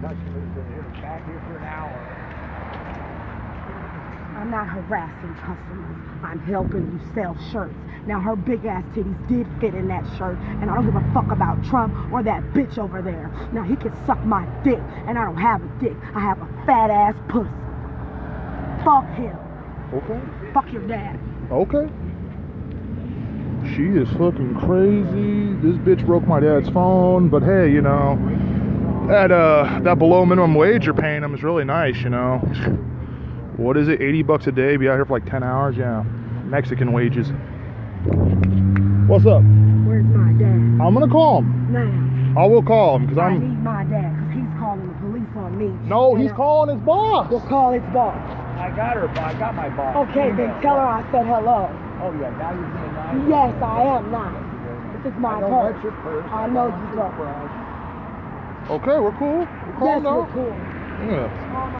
customers in here, back here for an hour. I'm not harassing customers. I'm helping you sell shirts. Now her big ass titties did fit in that shirt, and I don't give a fuck about Trump or that bitch over there. Now he can suck my dick, and I don't have a dick. I have a fat ass pussy. Fuck him. Okay. Fuck your dad. Okay. She is fucking crazy. This bitch broke my dad's phone, but hey, you know, that uh that below minimum wage you're paying them is really nice, you know. What is it? 80 bucks a day, be out here for like 10 hours? Yeah. Mexican wages. What's up? Where's my dad? I'm gonna call him. Now, I will call him because I I'm. need my dad because he's calling the police on me. No, And he's I- calling his boss. We'll call his boss. I got her, but I got my boss. Okay, then tell her I said hello. Oh yeah, now you're being nice. Yes, I am nice. This is my I don't purse. want your purse. I know don't you want don't. brush. Okay, we're cool. We're cool Yes, now. we're cool. Yeah.